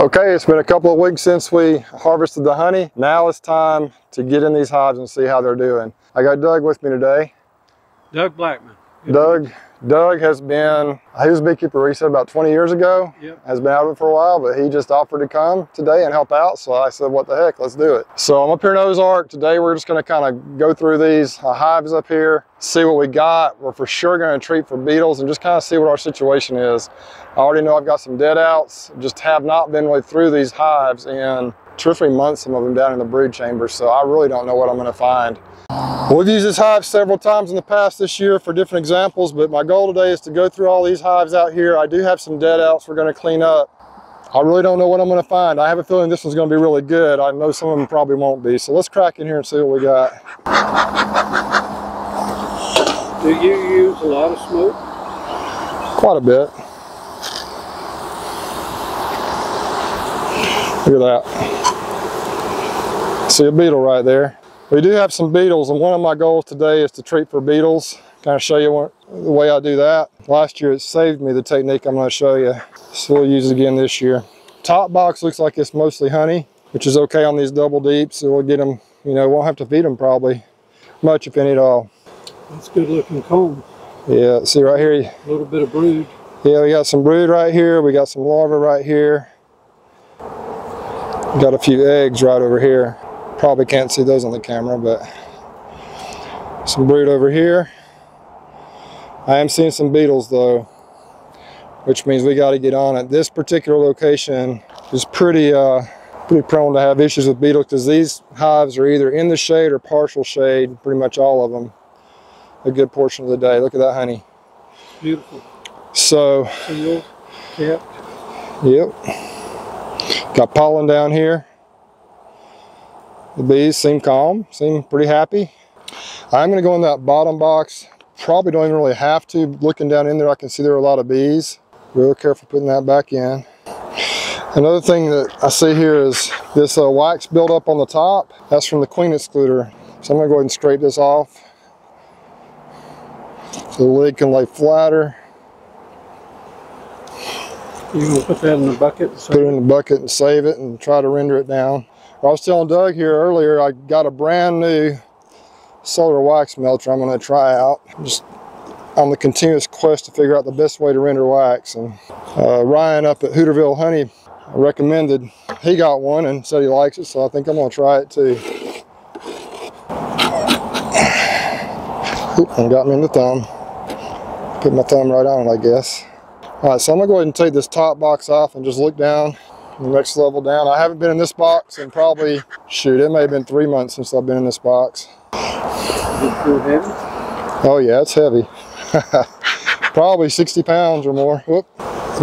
Okay, it's been a couple of weeks since we harvested the honey. Now it's time to get in these hives and see how they're doing. I got Doug with me today. Doug Blackman. Doug, Doug has been, he was a beekeeper, he said about 20 years ago. Yep. Has been out of it for a while, but he just offered to come today and help out. So I said, what the heck, let's do it. So I'm up here in Ozark. Today we're just gonna kind of go through these hives up here, see what we got. We're for sure gonna treat for beetles and just kind of see what our situation is. I already know I've got some dead outs, just have not been way through these hives in two or three months, some of them down in the brood chamber. So I really don't know what I'm gonna find. We've used this hive several times in the past this year for different examples, but my goal today is to go through all these hives out here. I do have some dead outs we're gonna clean up. I really don't know what I'm gonna find. I have a feeling this one's gonna be really good. I know some of them probably won't be. So let's crack in here and see what we got. Do you use a lot of smoke? Quite a bit. Look at that. See a beetle right there. We do have some beetles and one of my goals today is to treat for beetles. Kind of show you what, the way I do that. Last year it saved me the technique I'm going to show you. So we'll use it again this year. Top box looks like it's mostly honey, which is okay on these double deeps. So we'll get them, you know, won't have to feed them probably much if any at all. That's good looking comb. Yeah, see right here. A little bit of brood. Yeah, we got some brood right here. We got some larvae right here. Got a few eggs right over here. Probably can't see those on the camera, but some brood over here. I am seeing some beetles though, which means we got to get on it. This particular location is pretty uh, pretty prone to have issues with beetles because these hives are either in the shade or partial shade, pretty much all of them, a good portion of the day. Look at that honey. Beautiful. So, kept. yep. Got pollen down here. The bees seem calm, seem pretty happy. I'm gonna go in that bottom box. Probably don't even really have to. Looking down in there, I can see there are a lot of bees. Real careful putting that back in. Another thing that I see here is this uh, wax buildup on the top. That's from the queen excluder. So I'm gonna go ahead and scrape this off. So the lid can lay flatter. You gonna put that in the bucket? Put it in the bucket and save it and try to render it down. I was telling Doug here earlier, I got a brand new solar wax melter I'm going to try out. Just on the continuous quest to figure out the best way to render wax. And uh, Ryan up at Hooterville Honey recommended, he got one and said he likes it, so I think I'm to try it too. Oop, and got me in the thumb. Put my thumb right on it, I guess. All right, so I'm gonna go ahead and take this top box off and just look down the next level down. I haven't been in this box in probably, shoot, it may have been three months since I've been in this box. Oh yeah, it's heavy. probably 60 pounds or more. Whoop.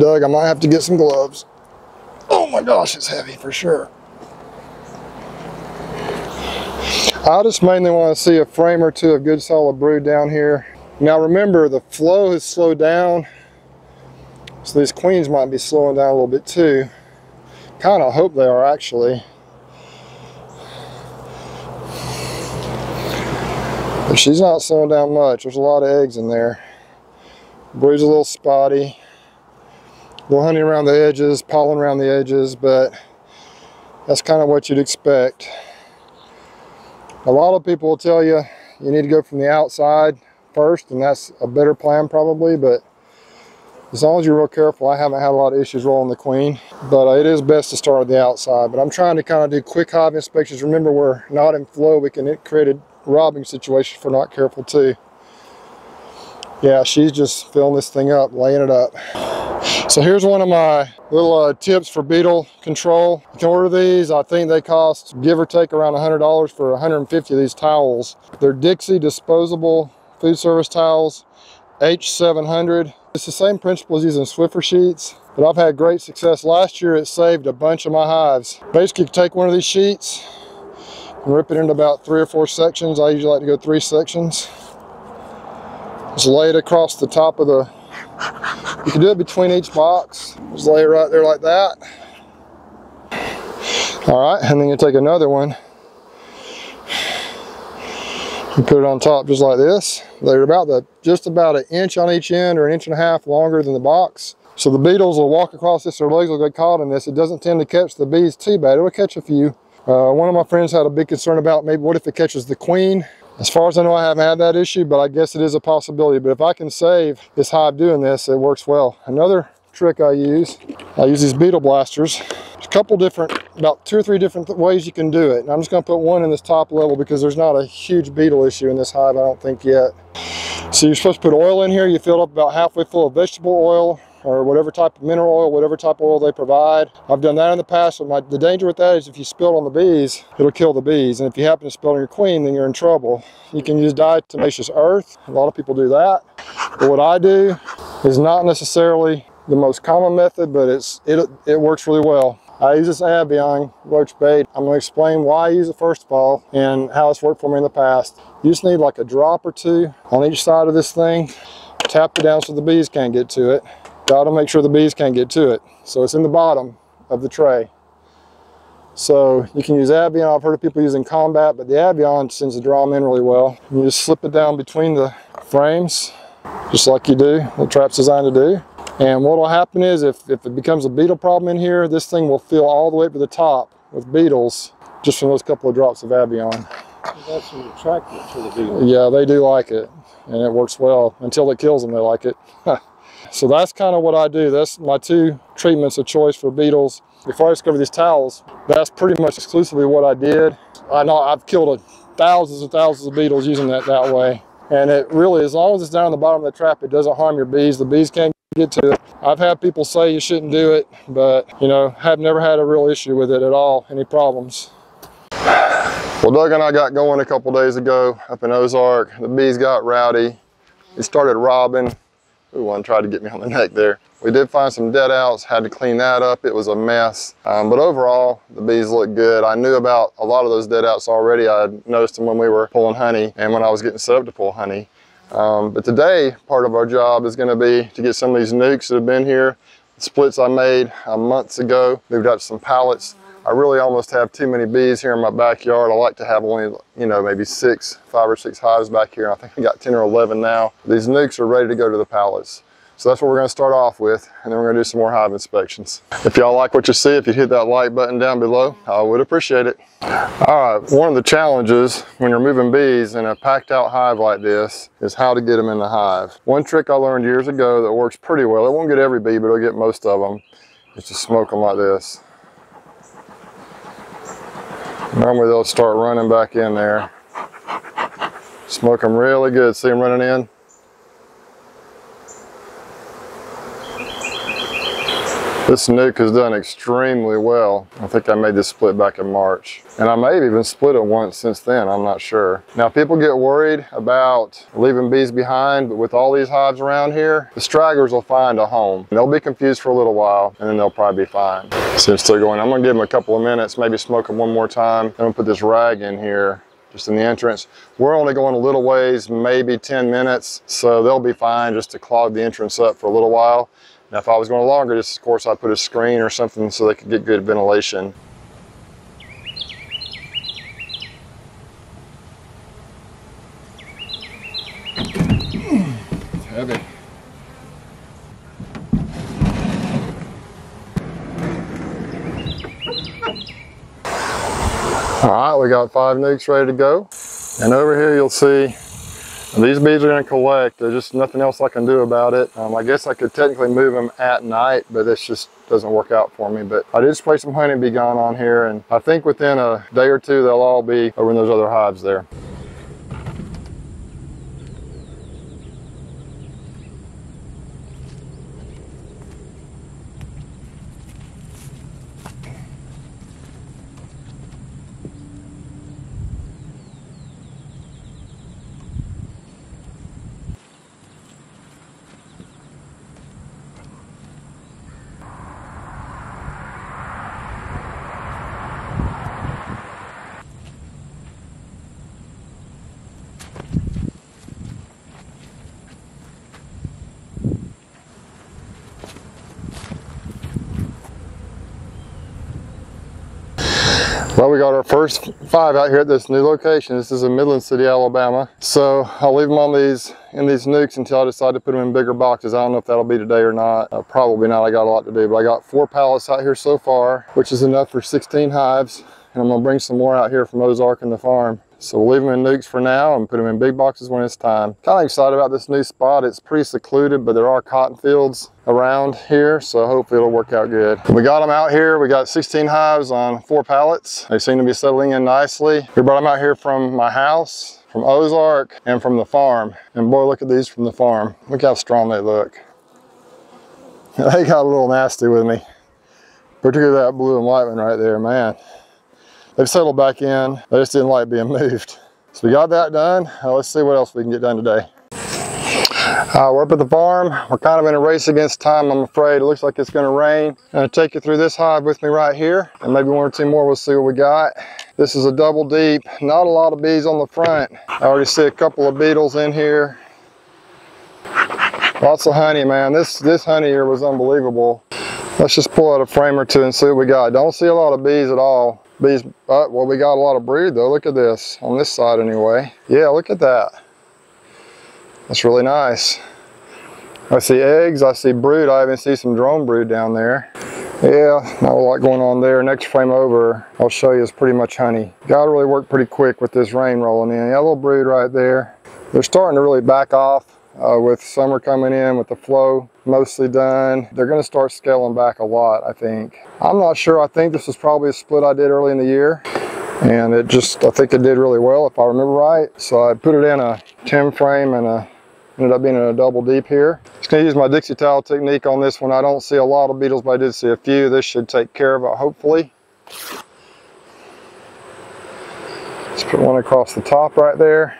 Doug, I might have to get some gloves. Oh my gosh, it's heavy for sure. I just mainly want to see a frame or two of good solid brood down here. Now remember, the flow has slowed down so these queens might be slowing down a little bit too. Kind of hope they are actually. But she's not slowing down much. There's a lot of eggs in there. Brood's a little spotty. A little honey around the edges, pollen around the edges, but that's kind of what you'd expect. A lot of people will tell you you need to go from the outside first, and that's a better plan probably, but as long as you're real careful, I haven't had a lot of issues rolling the queen, but uh, it is best to start at the outside. But I'm trying to kind of do quick hive inspections. Remember, we're not in flow. We can create a robbing situation if we're not careful too. Yeah, she's just filling this thing up, laying it up. So here's one of my little uh, tips for beetle control. You can order these. I think they cost, give or take, around $100 for 150 of these towels. They're Dixie disposable food service towels, H700. It's the same principle as using Swiffer sheets, but I've had great success. Last year it saved a bunch of my hives. Basically, you take one of these sheets and rip it into about three or four sections. I usually like to go three sections. Just lay it across the top of the, you can do it between each box. Just lay it right there like that. All right, and then you take another one you put it on top just like this. They're about the just about an inch on each end or an inch and a half longer than the box. So the beetles will walk across this, their legs will get caught in this. It doesn't tend to catch the bees too bad. It'll catch a few. Uh, one of my friends had a big concern about maybe what if it catches the queen? As far as I know, I haven't had that issue, but I guess it is a possibility. But if I can save this hive doing this, it works well. Another trick I use, I use these beetle blasters. There's a couple different, about two or three different ways you can do it. And I'm just gonna put one in this top level because there's not a huge beetle issue in this hive, I don't think yet. So you're supposed to put oil in here. You fill it up about halfway full of vegetable oil or whatever type of mineral oil, whatever type of oil they provide. I've done that in the past. My, the danger with that is if you spill on the bees, it'll kill the bees. And if you happen to spill on your queen, then you're in trouble. You can use diatomaceous earth. A lot of people do that. But what I do is not necessarily the most common method, but it's it, it works really well. I use this Advion roach bait. I'm going to explain why I use it first of all and how it's worked for me in the past. You just need like a drop or two on each side of this thing. Tap it down so the bees can't get to it. Got to make sure the bees can't get to it. So it's in the bottom of the tray. So you can use Advion. I've heard of people using Combat, but the Advion tends to draw them in really well. You just slip it down between the frames, just like you do, the trap's designed to do. And what will happen is if, if it becomes a beetle problem in here, this thing will fill all the way up to the top with beetles just from those couple of drops of Advion. That's an attractant to the beetle. Yeah, they do like it and it works well until it kills them, they like it. so that's kind of what I do. That's my two treatments of choice for beetles. Before I discovered these towels, that's pretty much exclusively what I did. I know I've killed a, thousands and thousands of beetles using that that way. And it really, as long as it's down on the bottom of the trap, it doesn't harm your bees. The bees can't get to it. I've had people say you shouldn't do it, but you know, have never had a real issue with it at all, any problems. Well, Doug and I got going a couple days ago up in Ozark. The bees got rowdy. They started robbing. Ooh, one tried to get me on the neck there. We did find some dead outs, had to clean that up. It was a mess. Um, but overall, the bees look good. I knew about a lot of those dead outs already. I noticed them when we were pulling honey and when I was getting set up to pull honey. Um, but today, part of our job is gonna be to get some of these nukes that have been here. The splits I made uh, months ago, moved out to some pallets. I really almost have too many bees here in my backyard. I like to have only, you know, maybe six, five or six hives back here. I think we got 10 or 11 now. These nukes are ready to go to the pallets. So that's what we're gonna start off with, and then we're gonna do some more hive inspections. If y'all like what you see, if you hit that like button down below, I would appreciate it. All right, one of the challenges when you're moving bees in a packed out hive like this is how to get them in the hive. One trick I learned years ago that works pretty well, it won't get every bee, but it'll get most of them, is to smoke them like this. Normally they'll start running back in there. Smoke them really good. See them running in? This nuke has done extremely well. I think I made this split back in March. And I may have even split it once since then, I'm not sure. Now people get worried about leaving bees behind, but with all these hives around here, the stragglers will find a home. They'll be confused for a little while, and then they'll probably be fine. It's still going. I'm gonna give them a couple of minutes, maybe smoke them one more time. I'm gonna put this rag in here just in the entrance. We're only going a little ways, maybe 10 minutes, so they'll be fine just to clog the entrance up for a little while. Now, if I was going longer, just of course I'd put a screen or something so they could get good ventilation. It's heavy. All right, we got five nukes ready to go. And over here you'll see these bees are going to collect. There's just nothing else I can do about it. Um, I guess I could technically move them at night, but this just doesn't work out for me. But I did spray some honeybee gone on here, and I think within a day or two, they'll all be over in those other hives there. Well, we got our first five out here at this new location. This is in Midland City, Alabama. So I'll leave them on these in these nukes until I decide to put them in bigger boxes. I don't know if that'll be today or not. Uh, probably not. I got a lot to do, but I got four pallets out here so far, which is enough for 16 hives. And I'm gonna bring some more out here from Ozark and the farm. So we'll leave them in nukes for now and put them in big boxes when it's time. Kind of excited about this new spot. It's pretty secluded, but there are cotton fields around here, so hopefully it'll work out good. We got them out here. We got 16 hives on four pallets. They seem to be settling in nicely. We brought them out here from my house, from Ozark, and from the farm. And boy, look at these from the farm. Look how strong they look. They got a little nasty with me. Particularly that blue and white one right there, man. They've settled back in. They just didn't like being moved. So we got that done. Uh, let's see what else we can get done today. Uh, we're up at the farm. We're kind of in a race against time, I'm afraid. It looks like it's gonna rain. I'm gonna take you through this hive with me right here, and maybe one or two more, we'll see what we got. This is a double deep. Not a lot of bees on the front. I already see a couple of beetles in here. Lots of honey, man. This, this honey here was unbelievable. Let's just pull out a frame or two and see what we got. Don't see a lot of bees at all. Bees, but, uh, well, we got a lot of brood though. Look at this, on this side anyway. Yeah, look at that. That's really nice. I see eggs, I see brood. I even see some drone brood down there. Yeah, not a lot going on there. Next frame over, I'll show you is pretty much honey. Got to really work pretty quick with this rain rolling in. Yeah, a little brood right there. They're starting to really back off uh, with summer coming in, with the flow mostly done. They're going to start scaling back a lot, I think. I'm not sure. I think this was probably a split I did early in the year. And it just, I think it did really well, if I remember right. So I put it in a 10 frame and a Ended up being in a double deep here. Just gonna use my Dixie towel technique on this one. I don't see a lot of beetles, but I did see a few. This should take care of it, hopefully. Let's put one across the top right there.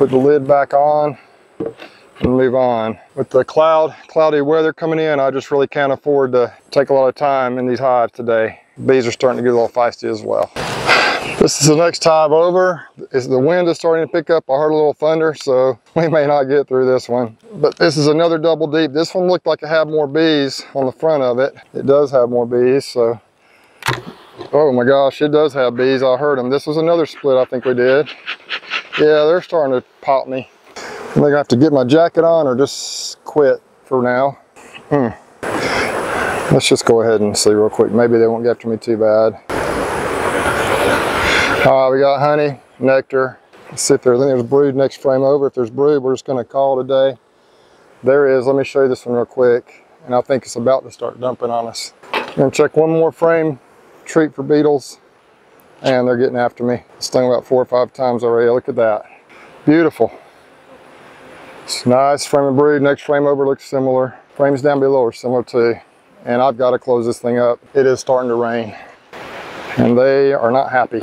Put the lid back on and move on. With the cloud, cloudy weather coming in, I just really can't afford to take a lot of time in these hives today. Bees are starting to get a little feisty as well. This is the next hive over. Is the wind is starting to pick up. I heard a little thunder, so we may not get through this one. But this is another double deep. This one looked like it had more bees on the front of it. It does have more bees, so. Oh my gosh, it does have bees. I heard them. This was another split I think we did. Yeah, they're starting to pop me. I'm gonna have to get my jacket on or just quit for now. Hmm. Let's just go ahead and see real quick. Maybe they won't get after me too bad. Uh, we got honey, nectar. Let's see if there's, there's brood next frame over. If there's brood, we're just gonna call today. There is, let me show you this one real quick. And I think it's about to start dumping on us. Gonna check one more frame, treat for beetles. And they're getting after me. Stung about four or five times already. Look at that. Beautiful. It's nice frame and brood. Next frame over looks similar. Frames down below are similar too. And I've got to close this thing up. It is starting to rain. And they are not happy.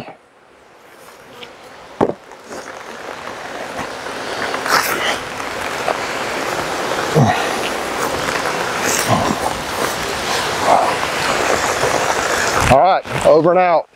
All right, over and out.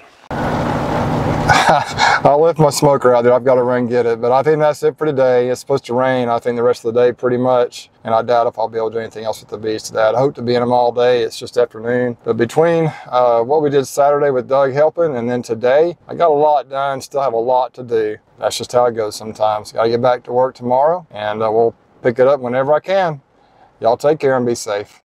I left my smoker out there. I've got to run get it. But I think that's it for today. It's supposed to rain, I think, the rest of the day pretty much. And I doubt if I'll be able to do anything else with the bees today. I hope to be in them all day. It's just afternoon. But between uh, what we did Saturday with Doug helping and then today, I got a lot done. Still have a lot to do. That's just how it goes sometimes. Got to get back to work tomorrow and uh, we'll pick it up whenever I can. Y'all take care and be safe.